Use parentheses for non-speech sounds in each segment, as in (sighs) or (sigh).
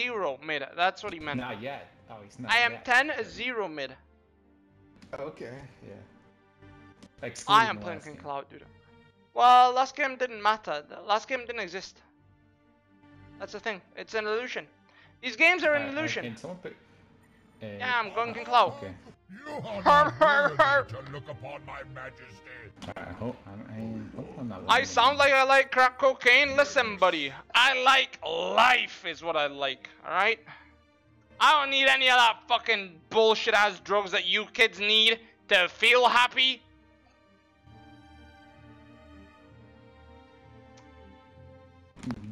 zero mid. That's what he meant. Not yet. Oh, he's not. I am yet. 10 zero mid. Oh, okay, yeah. I am playing last King. Klout, dude. Well, last game didn't matter. The last game didn't exist. That's the thing. It's an illusion. These games are an Alright, illusion. Can someone pick? Uh, Yeah, I'm going uh, King Klout. Okay. You are Har, not har, har. worthy to look upon my majesty. Oh, I hope I'm, I hope I'm not. I sound like I like crack cocaine. Listen, buddy. I like life, is what I like. Alright? I don't need any of that fucking bullshit ass drugs that you kids need to feel happy.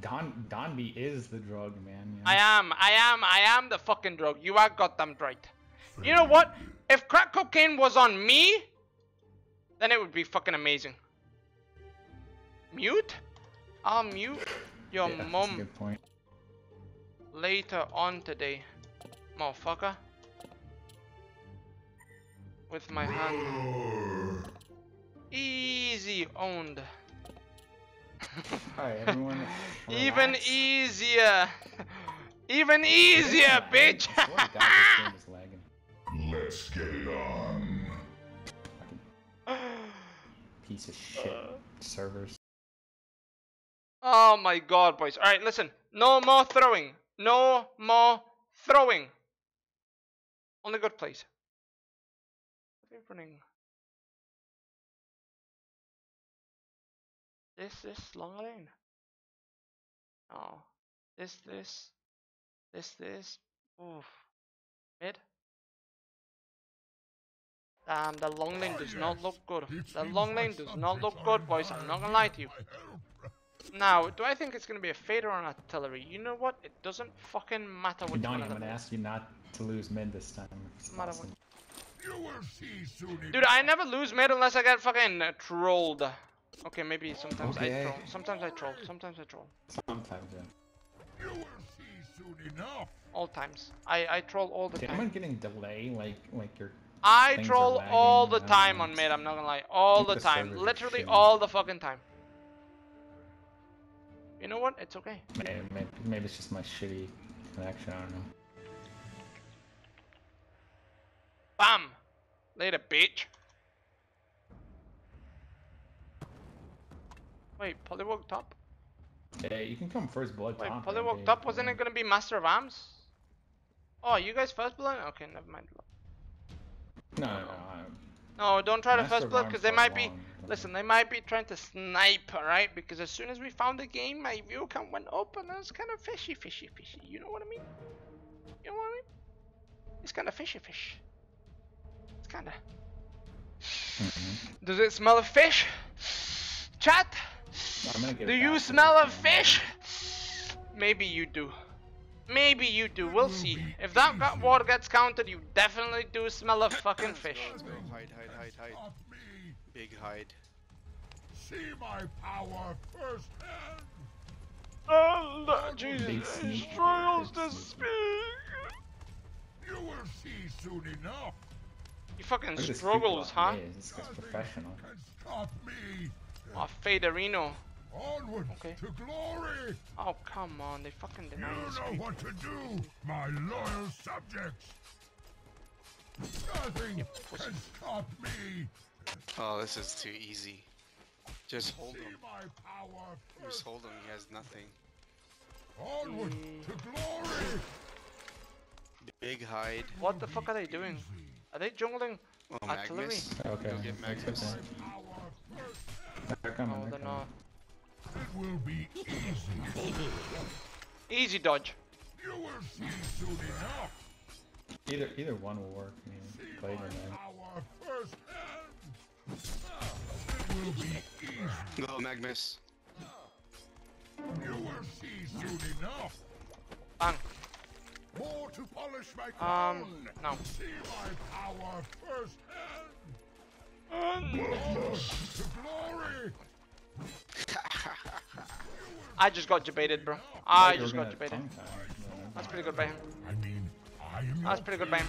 Don Donby is the drug man. Yeah. I am, I am, I am the fucking drug. You are goddamn right. You know what? If crack cocaine was on me, then it would be fucking amazing. Mute? I'll mute your Yeah, mom later on today, motherfucker. With my hand. Easy owned. Alright, everyone. (laughs) Even easier. Even easier, bitch. (laughs) Let's get it on. (sighs) Piece of shit uh. servers. Oh my god, boys. Alright, listen. No more throwing. No more throwing. Only good plays. What are running? This, this, long lane. Oh. This, this. This, this. Oof. Mid. Damn, the long lane does not look good. The long lane does not look good, boys. I'm not gonna lie to you. Now, do I think it's gonna be a fader or an artillery? You know what? It doesn't fucking matter which Donnie, one I'm gonna ask you not to lose mid this time. it's Matter possible. You will see soon. Dude, I never lose mid unless I get fucking uh, trolled. Okay, maybe sometimes I troll. Sometimes I troll. Sometimes I troll. Sometimes, yeah. You will see soon enough. All times. I I troll all the time. am I getting delay? Like, like your I things troll all the time on mid. I'm not gonna lie. All the time. Literally all the fucking time. You know what? It's okay. maybe, maybe, maybe it's just my shitty connection. I don't know. Bam. Later, bitch. Wait, Pollywog top? Yeah, you can come first blood Wait, top. Pollywog Dave, top wasn't it gonna be Master of Arms? Oh, you guys first blood? Okay, never mind. No, no, no. I- No, don't try to Master first of blood because they might be. long, but- Listen, they might be trying to snipe, alright? Because as soon as we found the game, my view count went up and it's kind of fishy, fishy, fishy. You know what I mean? You know what I mean? It's kind of fishy, fish. It's kind of. Mhm. Does it smell of fish? Chat? I'm gonna get Do you smell of fish? Maybe you do. Maybe you do. We'll see. If that got war gets counted, you definitely do smell a fucking fish. Let's go. Hide, hide, hide, hide. Stop me. Big hide. See my power firsthand. Oh, Big Jesus sneak. struggles to speak. You will see soon enough. He fucking Look at this struggles, huh? Yeah, this guy's professional. Can stop me. Oh, Federino. Onwards Okay. to glory. Oh, come on. They fucking You deny us. know what to do, my loyal subjects. Nothing can stop me. Oh, this is too easy. Just hold See him. my power Just first. hold him. He has nothing. Onward Mm. to glory. Big hide. What the fuck are they doing? Are they jungling? Oh, Artillery. Magmus. Okay. Go get Magmus. okay. Power first. They're coming. No, they're they're coming. not. It will be easy. (laughs) Easy dodge. You will see soon enough. Either either one will work. I mean, See play my them in. power. It will be easy. Go, Magmus. You will see soon enough. Bang. More to polish my crown. Um, no. See my power firsthand. Um, Onward to glory. I just got debated, bro. I just got debated. tongue tie him, but That's pretty good by him. I mean, I am That's pretty good by him.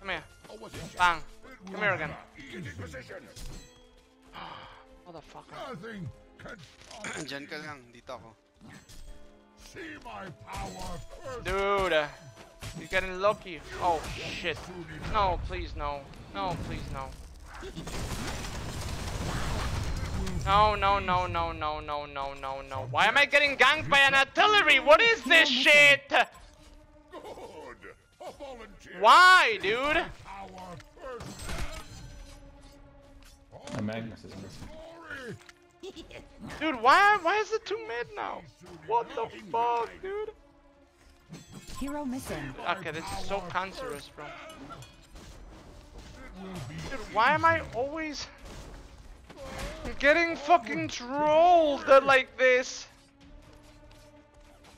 Come here. Or was it Bang. Come here again. be easy position. Motherfucker. Nothing can stop Diyan ka lang. Dito ako. See my power first. Dude, you're getting lucky. Oh shit. No, please no. No, please no. No, no, no, no, no, no, no, no, no. Why am I getting ganked by an artillery? What is this shit? Good. A volunteer. Why, dude? Power first. My Magmus is missing. Dude, why why is it too mid now? What the fuck, dude? Hero missing. Okay, this is so cancerous, bro. Dude, why am I always getting fucking trolled like this?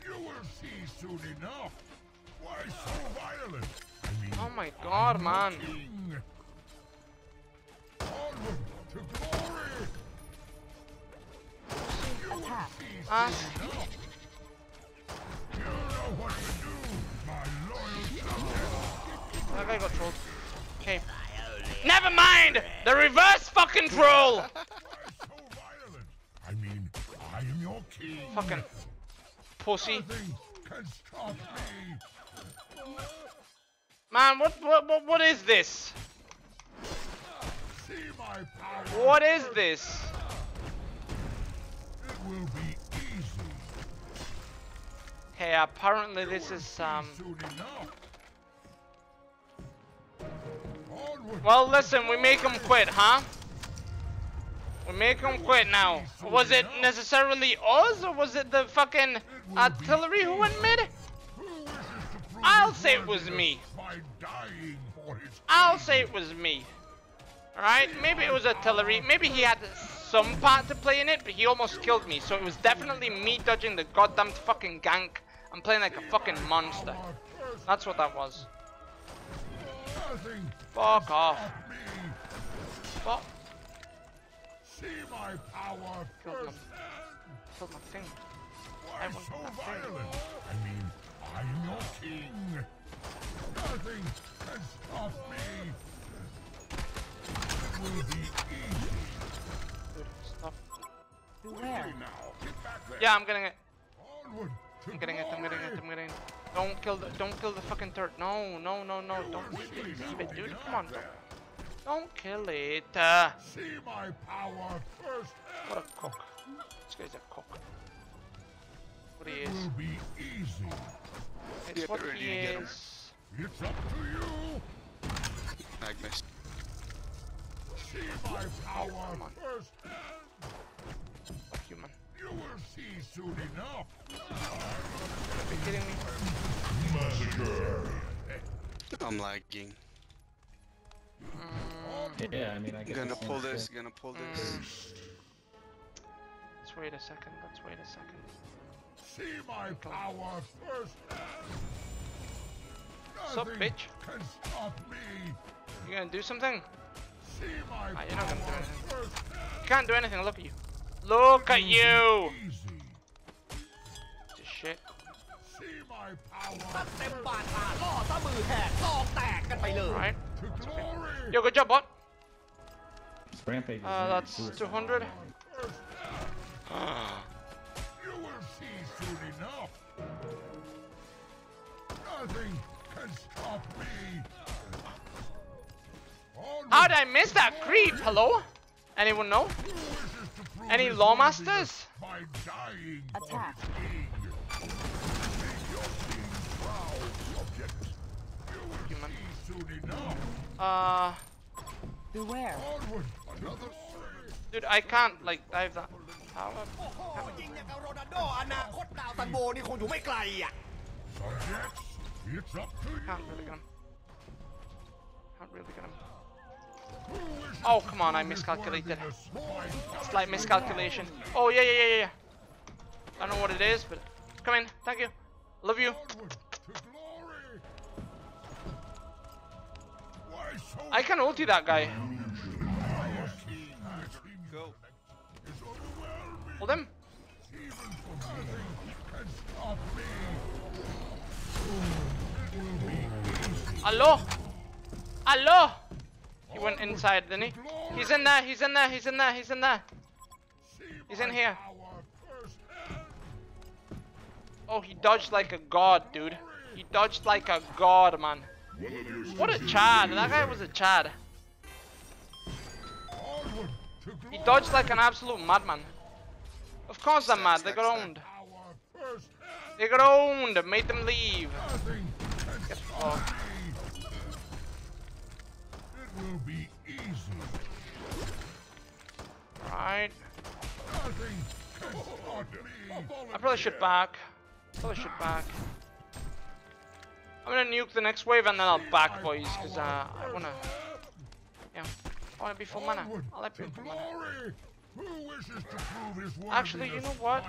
You will see soon enough. Why so violent? I mean, Oh my god, man. king. Onward to glory. Attack. Ah, You know what to do, my loyal subject. that guy got trolled. Okay. Never mind! The reverse fucking troll! Fucking pussy. Man, what, what, what, what is this? What is this? Hey, apparently this is um. Well, listen, we make them quit, huh? We make him quit now. Was it necessarily us, or was it the fucking artillery who went mid? I'll say it was me. I'll say it was me. Alright, maybe it was artillery. Maybe he had some part to play in it, but he almost killed me. So it was definitely me dodging the goddamn fucking gank. I'm playing like a fucking monster. That's what that was. Fuck off. Fuck. See my power Killed my, first. killed my thing. Why I want so that thing. violent? I mean, I am your king. Nothing can stop me. It will be easy. Dude, stop. Beware. Now, get back there. Yeah, I'm getting it. Onward I'm getting it. I'm getting it. I'm getting it. Don't kill the. Don't kill the fucking turret. No, no, no, no. Don't leave it. Leave it, dude. Come on. Don't, don't kill it. Uh, See my power first. what a cock. This guy's a cock. What he It is. will be easy. It's Yeah, what but he ready get him. is. It's up to you. Magmus. See my power Come on. first. Fuck you, man. You will see soon enough. Are you kidding me? I'm lagging. Mm, Yeah, I mean, I guess. Gonna it's the pull same this, shit. gonna pull this. Mm. let's wait a second. Let's wait a second. See my power first. Sup, Nothing bitch? can stop me. You gonna do something? See my Ah, you're not gonna do power anything. first. You can't do anything. Look at you. Look at you. Easy. Just shit. See my power เต็มบาดตาล่อซะมือแหกซอกแตกกันไปเลย Right. to glory. Yo, good job, bot. This rampage Uh, that's suicide. 200. You will see soon enough. Nothing can stop me. How did I miss that creep? Hello? Anyone know? Who wishes to prove Any his lawmasters? By dying for Attack. his king. Make your king proud, subject. You will Human. see soon enough. Uh, Beware. Onward, another swing. dude, I can't like dive that. Power. โอ้โหยิงอย่างกับโรนัลโดอนาคตดาวตันโบนี่คงอยู่ไม่ไกลอ่ะ Subjects, it's up to you. Can't really get him. Can't really get him. Who wishes Oh, to come on, I prove his miscalculated. worthiness by Slight miscalculation. Oh yeah, yeah, yeah, yeah. I don't know what it is, but come in. Thank you. Love you. I can ulti that guy. Our king has been Go. Hold him. Even for nothing can stop me. It will be easy. Hello. Hello. He went inside, didn't he? He's in there. He's in there. He's in there. He's in there. He's in here. Oh, he dodged like a god, dude. He dodged like a god, man. What a Chad. That guy was a Chad. He dodged like an absolute madman. Of course I'm mad. They got owned. They got owned. Made them leave. Get will be easy. Right. I probably should back. Probably should back. I'm gonna nuke the next wave and then I'll back, boys, because uh, I wanna, yeah, I wanna be full mana. I like being full mana. Actually, you know what?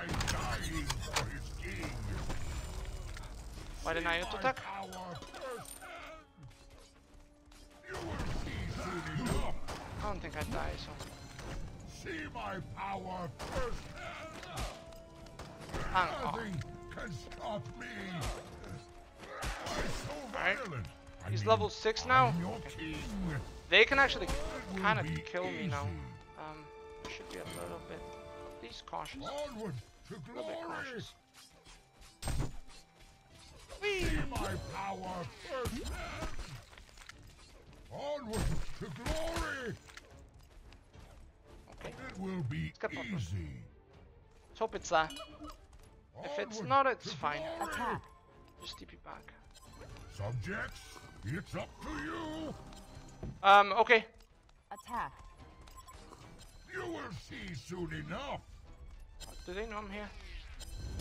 Why didn't I auto attack? I don't think I die, so. See my power first. Nothing can stop me. Alright. He's level 6 now. I'm your king. They can actually kind of kill me now. Um, should be a little bit, at least cautious. Onward to A little bit glory. cautious. See my power first. Onward to glory. Okay, It will be Papa. easy. let's hope it's that. If it's not, it's fine. Attack. Just TP back. Subjects, it's up to you. Um, okay. Attack. You will see soon enough. Do they know I'm here?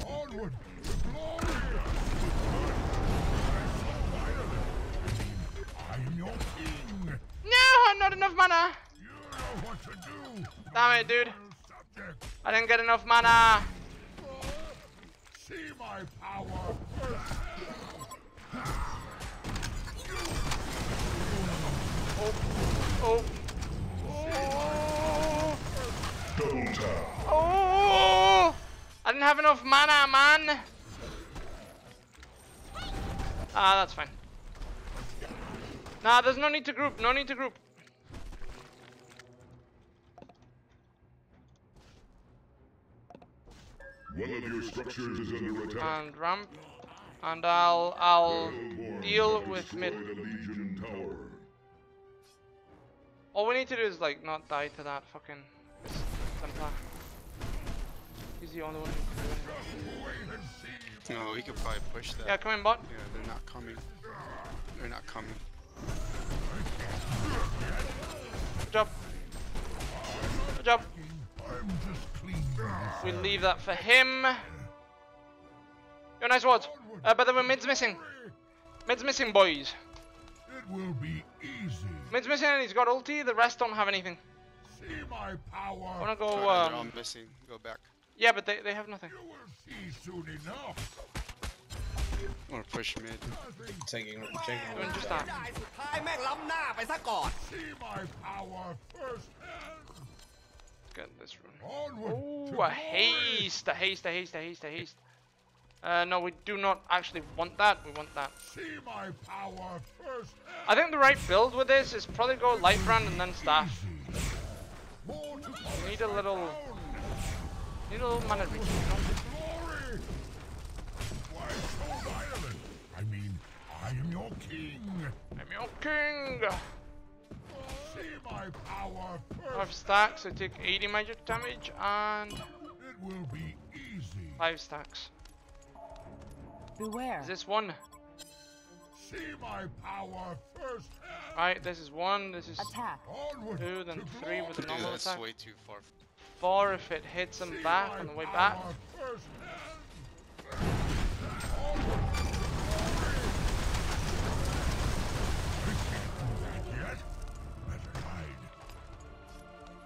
Onward to glory. I am your king. No, not enough mana. You know what to do. Damn it, dude. I didn't get enough mana. see my power Oh. Oh. Oh. I didn't have enough mana, man. Ah, that's fine. Nah, there's no need to group. No need to group. One of your structures is under attack. And ramp. And I'll I'll deal with mid. All we need to do is like not die to that fucking Templar. He's the only one who can do anything. Wait and see. No, we could probably push that. Yeah, come in, bot. Yeah, they're not coming. They're not coming. Good job. Good job. I'm just cleaning We leave that for him. Yo, nice words. Uh, by the way, mid's missing. Mid's missing, boys. It will be easy. Mid's missing and he's got ulti, the rest don't have anything. See my power. I wanna go, oh, um... I'm missing, go back. Yeah, but they, they have nothing. You will see soon enough. I'm gonna push mid. Taking, taking one. Just that. See my power first. Get this run. Oh, a haste, a haste, a haste, a haste, a haste. Uh, no, we do not actually want that. We want that. See my power first. I think the right build with this is probably go Lightbrand and then staff. We need a little, need a little mana reach. You know? Glory. Why so violent? I mean, I am your king. I'm your king. See my power Five first. stacks. I take 80 magic damage and It will be easy. five stacks. Beware. Is this one? See my power first. Right, this is one. This is Attack. Two, then three with a glory. Dude, normal that's attack. way too far. Four if it hits him See back my on the way back. power first. Yet, better hide.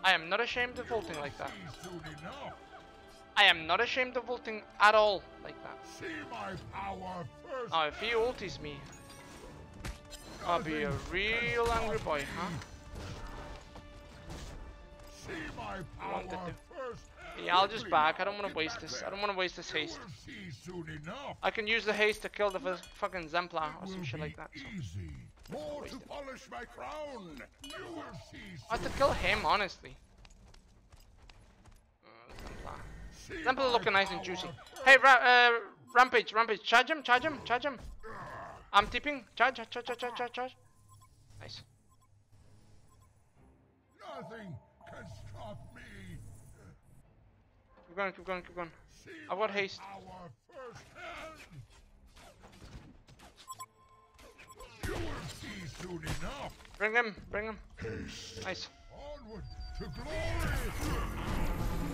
I am not ashamed of vaulting like that. See soon enough. I am not ashamed of vaulting at all like that. See my power first. Now, if he ultis me, I'll be a real angry boy, huh? See my power first. Yeah, I'll just back. I don't want to waste this. I don't want to waste this haste. I can use the haste to kill the fucking Templar or some shit like that. So. Easy. More to polish my crown. You will see I have to kill him, honestly. See looking nice and juicy. Hey, Ra uh, Rampage, rampage. Charge him, charge him, charge him. I'm tipping. Charge, charge, charge, charge, charge, charge. Nice. Nothing can stop me. Keep going, keep going, keep going. See I've got haste. You will see soon enough. Bring him, bring him. Nice. Onward to glory.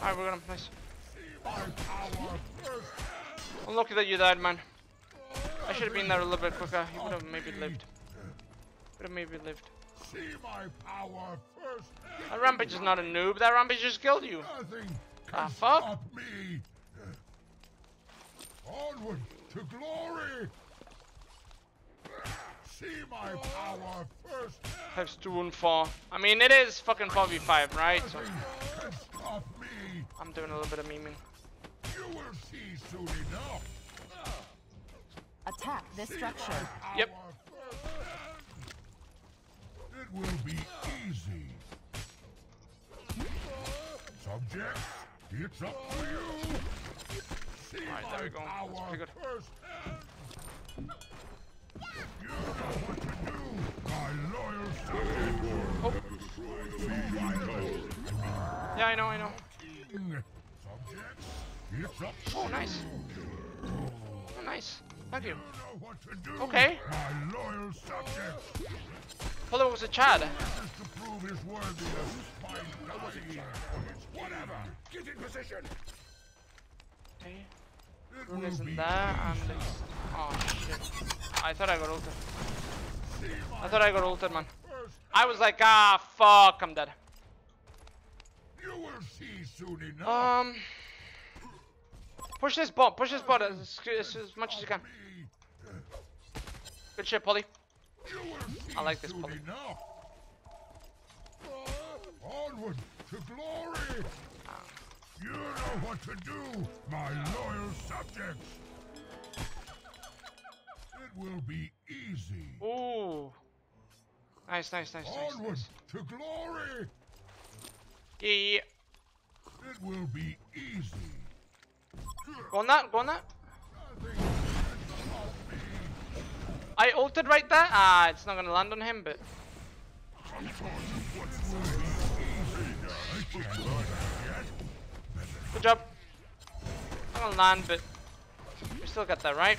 Alright, we got him. Nice. See my power firsthand. I'm lucky that you died, man. I should have been there a little bit quicker. He would have maybe lived. Would have maybe lived. See my power firsthand. That rampage is not a noob. That rampage just killed you. Ah, fuck. Onward to glory. See my power firsthand. Times two and four. I mean, it is fucking 4v5, right? So Nothing can stop me. I'm doing a little bit of memeing. You will see soon enough. Attack this structure. Yep. It will be easy. Subjects, it's up to you. See Alright, there we go. That's pretty good. Firsthand. Know what to do, my loyal subject. Destroy the Legion Tower. Yeah, I know, I know. King. Subjects, it's up to Oh, nice. Oh, nice. Thank you. You know what to do, Okay. my loyal subjects. Follow was a Chad. Just to prove his worthiness by dying. Whatever. Get in position. Okay. Rune will isn't there, and it's... Oh, shit. I thought I got ulted. I thought I got ulted, man. I was like, ah, fuck, I'm dead. You will see soon enough. Um... Push this bot, push this bot as, as, as much as you can. Good shit, Polly. You will see I like this pulley. enough. Onward to glory. You know what to do, my loyal subjects. It will be easy. Ooh. Nice, nice, nice, nice. Onward nice. to glory. Yeah, It will be easy. go on that, go on that. Nothing can stop me. I altered right there. Ah, it's not gonna land on him, but good job. Not gonna land, but we still got that right.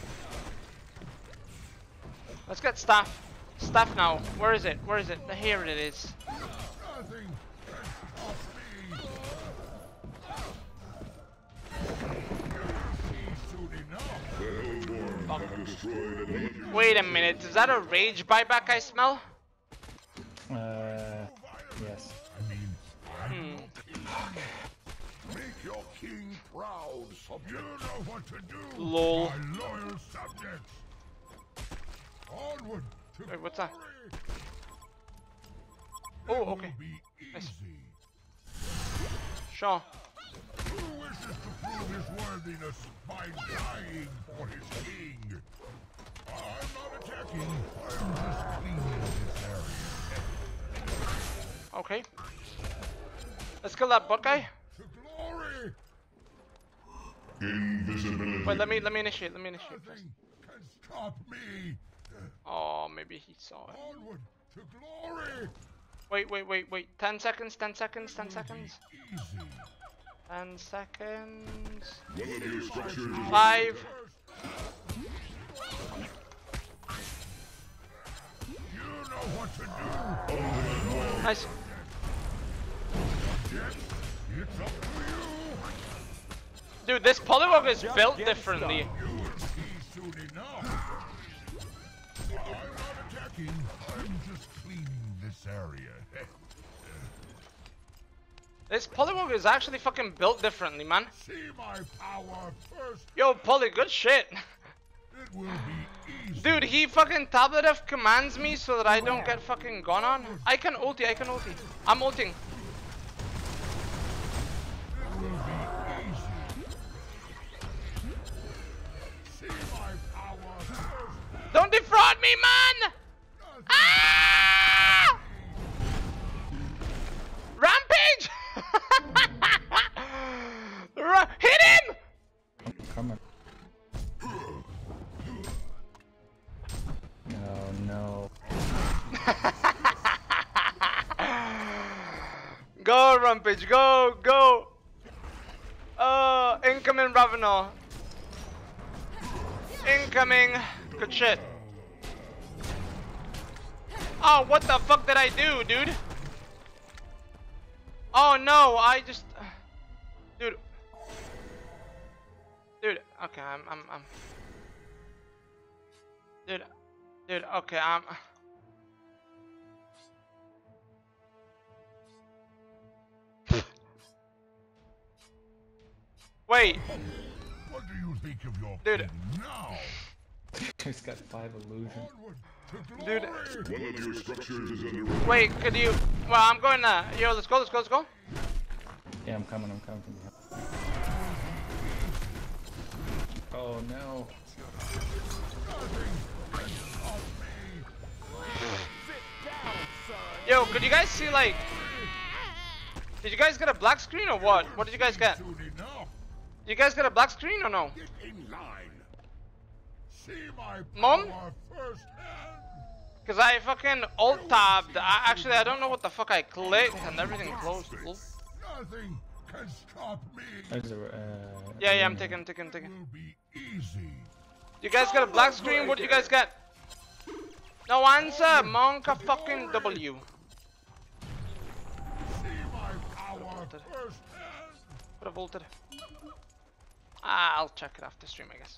Let's get staff. Staff now. Where is it? Where is it? Here it is. Wait a minute. Is that a rage buyback I smell? Uh, proud, subject. You know what to do, Lol. my loyal subjects. Onward to Wait, what's that? Oh, okay. be Nice. easy. Sure. Who wishes to prove his worthiness by dying for his king? I'm not attacking. I'm just cleaning this area. Okay. Let's kill that bot guy. To glory. Invisibility. Wait, let me let me initiate. Let me initiate first. Can stop me. Oh, maybe he saw it. Onward to glory. Wait, wait, wait, wait. 10 seconds, 10 seconds, 10 seconds. Easy. 10 seconds. One of your structures is under Five. You know what to do. Nice. Subjects, Dude, this Pollywog is built differently. This Pollywog is actually fucking built differently, man. see my power first. Yo, Poly, good shit. Dude, he fucking tablet commands me so that I don't get fucking gone on. I can ulti, I can ulti. I'm ulting. Don't defraud me, man! Ah! Rampage! (laughs) Hit him! I'm coming. Oh no. (laughs) go, Rampage, go, go! Uh, incoming Ravenor. Incoming! Good shit. Oh, what the fuck did I do, dude? Oh no, I just... Uh, dude. Dude, okay, I'm, I'm, I'm... Dude, dude, okay, I'm... Uh. Wait, What do you think of your Dude. now? (laughs) He's got five illusions. Dude. One of your structures is under wait, could you... Well, I'm going uh Yo, let's go, let's go, let's go. Yeah, I'm coming, I'm coming from behind. Oh no. Yo, could you guys see like... Did you guys get a black screen or what? What did you guys get? You guys get a black screen or no? Mom? power firsthand. Cause I fucking alt tabbed. I, actually, I don't know what the fuck I clicked and everything closed. Lol. Nothing can stop me. There's a, uh, Yeah, yeah, I'm arena. taking, taking, taking. Will be easy. You guys got a black screen? What do you guys get? No answer, monk a fucking W. See my power Bolted. firsthand. Could have vaulted. Ah, I'll check it after stream, I guess.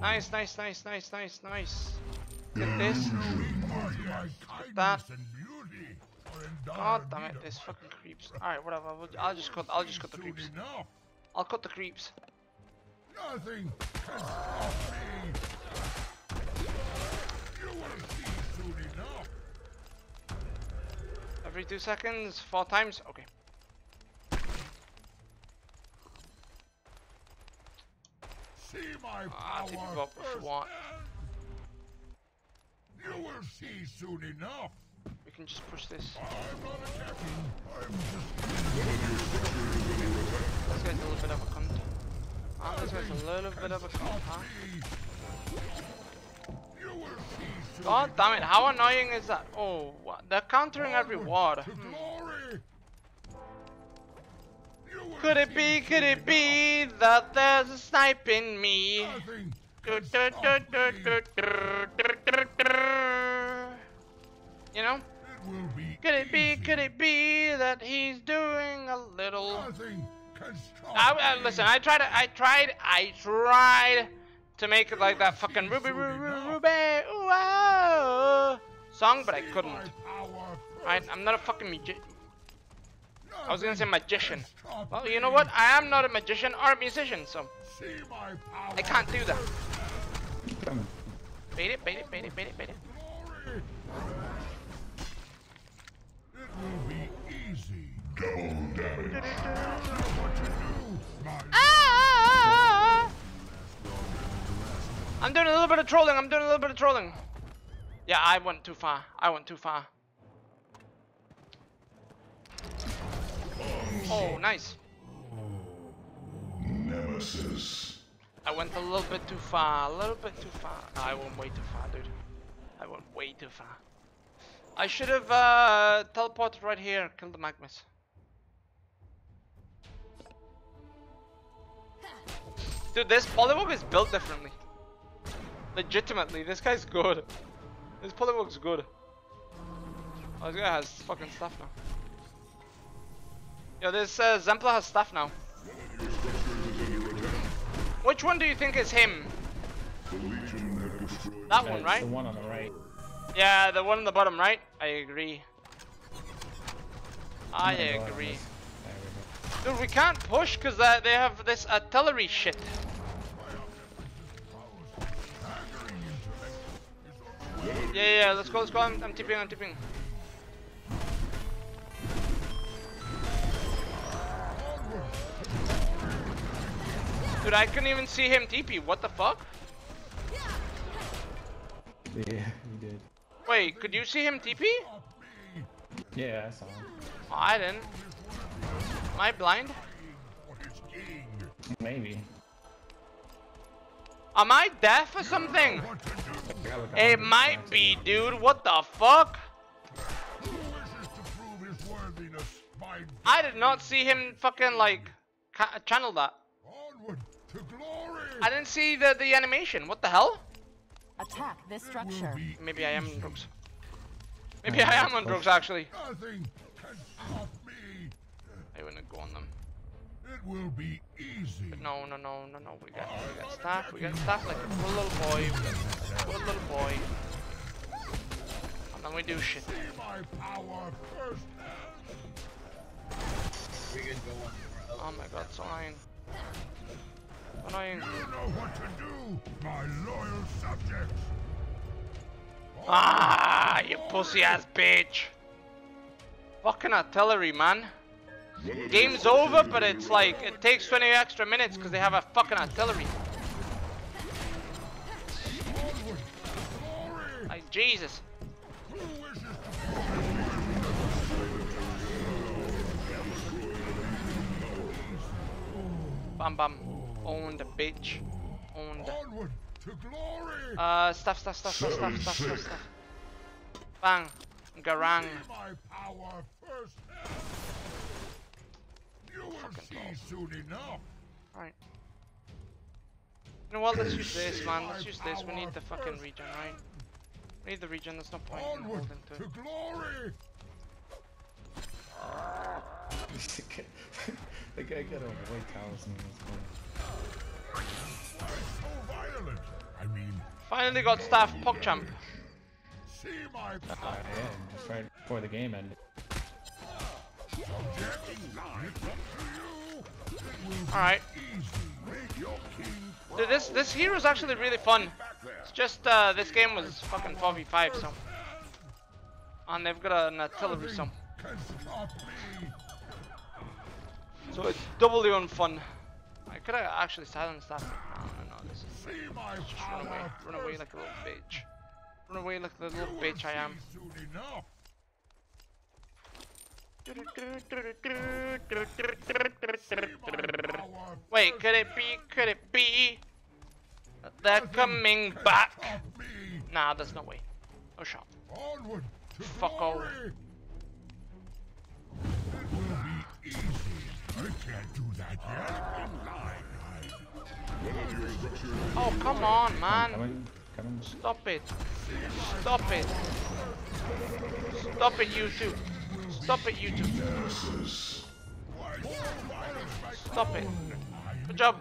Nice, nice, nice, nice, nice, nice. Get this. That. kindness and beauty are in dire God damn it, this fucking creeps. Alright, whatever. I'll, I'll just cut. I'll just cut the creeps. I'll cut the creeps. Nothing can stop me. You will see soon enough. Every two seconds, four times. Okay. See my Ah, power TP Bob if you want. firsthand. You will see soon enough. We can just push this. I'm not attacking. I'm just This guy's a little bit of a cunt. Ah, this guy's a little bit of a cunt, huh? You will see soon God damn it, how annoying is that? Oh, what? they're countering every ward. Hmm. Could it be, could it be that there's a snipe in me? You know? Could it be, could it be that he's doing a little... I, I, listen, I tried, I tried, I tried to make it like that fucking Ruby, Ruby, Ruby, ooh, ah, song, but I couldn't. Right? I'm not a fucking magician. I was gonna say magician. Well, you know what? I am not a magician or a musician, so See my power I can't do that. Bait it, bait it, bait it, bait it, bait it. It will be easy. Double damage. What to do, my Ah! I'm doing a little bit of trolling. I'm doing a little bit of trolling. Yeah, I went too far. I went too far. Oh, nice. Nemesis. I went a little bit too far. A little bit too far. No, I went way too far, dude. I went way too far. I should have uh, teleported right here. Killed the Magmus. Dude, this Pollywog is built differently. Legitimately, this guy's good. This Pollywog's good. Oh, this guy has fucking stuff now. Yo, this uh, has stuff now. Which one do you think is him? The Legion have destroyed That one, right? The one on the right. Yeah, the one on the bottom right. I agree. I I'm gonna go on agree. we. Dude, we can't push because uh, they have this artillery shit. Yeah, yeah, let's go, let's go. I'm, I'm tipping, I'm tipping. Dude, I couldn't even see him TP. What the fuck? Yeah, he did. Wait, could you see him TP? Yeah, I saw him. Oh, I didn't. Am I blind? For his king. Maybe. Am I deaf or something? What to do? I look It might be, dude. What the fuck? Who wishes to prove his worthiness by I did not see him fucking like ca- channel that. onward to glory? I didn't see the the animation. What the hell? Attack this structure. Maybe I am on drugs. Maybe I am on drugs actually. Nothing can stop me. I wouldn't go on them. It will be easy. No, no, no, no, no. We got we got staff. We got staff like a good little boy. We got a good little boy. And then we do shit. See my power first. Oh my god, so annoying. You know what to do, my loyal subjects. Ah, you pussy ass bitch. Fucking artillery, man. Game's over, but it's like, it takes 20 extra minutes because they have a fucking artillery. Onward to glory. Like, Jesus. Who wishes to Bam bam. Owned, bitch. Owned. Onward to glory. Uh, stuff, stuff, stuff, so stuff, stuff, stuff, stuff. Bang. Garang. My power first. You will see soon enough. Alright. You know what? Let's use this, man. Let's use this. We need the fucking region, right? We need the region. There's no point in holding to, it. glory. (laughs) the guy got a white towel. I mean, Finally got staff PogChamp. See my power. yeah, just right before the game ended. Alright. This this hero is actually really fun. It's just uh, this game was fucking 4v5, so. And they've got an artillery some. So it's doubly unfun. I could have actually silenced that. No, no, no. This is. Just run away. Run away like a little bitch. Run away like the little bitch I am. see Soon enough. Power Wait, could it be? Could it be? They're coming back. Nah, there's no way. Oh, no shot. Fuck all. glory. It will be easy. I can't do that yet. Oh, come on, man. Coming, coming. Stop it. Stop it. Stop it, you two. Stop it, you two. Stop it. Good job.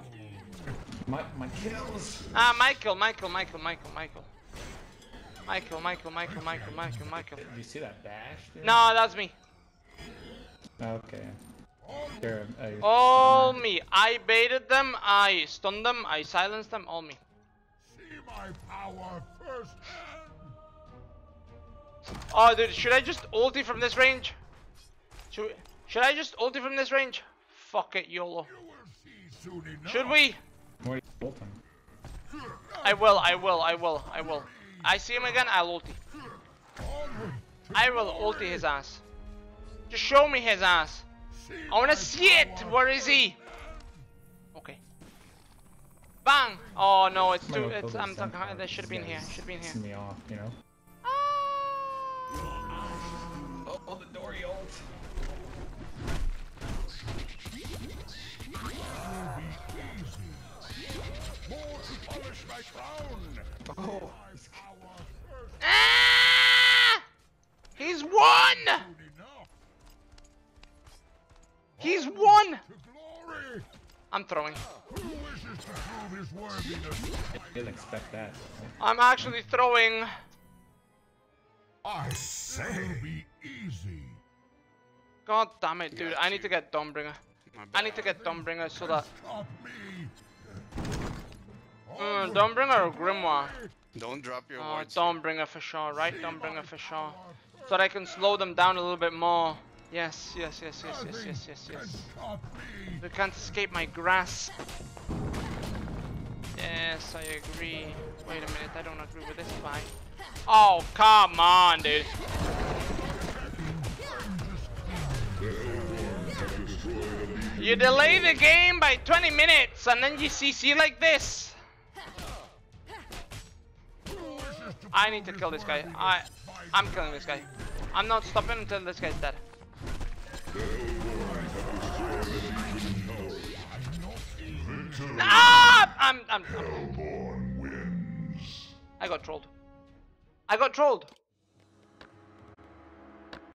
My, my kills! Ah, Michael, Michael, Michael, Michael, Michael. Michael, Michael, Michael, Michael, Michael, Michael. Did you see that bash? Dude? No, that's me. Okay. Here, I, All me. I baited them, I stunned them, I silenced them, all me. See my power first. Oh, dude, should I just ulti from this range? Should, should I just ulti from this range? Fuck it, YOLO. You will see soon. Should we? where are you? I will, I will, I will, I will. I see him again, I'll ulti. I will ulti his ass. Just show me his ass. I wanna see it! Where is he? Okay. Bang! Oh no, it's too. It's. I'm talking. Centaur. They should have been here. Should have been here. me off, you know? Oh, oh the Dory ult! More to polish my crown. Oh! My power first. Ah! He's won! Soon enough. He's won! I'm throwing. Who wishes to prove his worthiness? Didn't expect that. I'm actually throwing. I say. It will be easy. God damn it, dude. I need to get Dawnbringer. My I need to get Dawnbringer so that. Stop me! Mm, Dawnbringer or Grimoire? Don't drop your Oh, words. Dawnbringer for sure, right? Dawnbringer for sure. So that I can slow them down a little bit more. Yes, yes, yes, yes, yes, yes, yes, yes. You can't escape my grasp. Yes, I agree. Wait a minute, I don't agree with this guy. Oh, come on, dude. You delay the game by 20 minutes and then you CC like this. I need to kill this guy. I, I'm killing this guy. I'm not stopping until this guy's dead. Ah! I'm, I'm, I'm, I got trolled. I got trolled.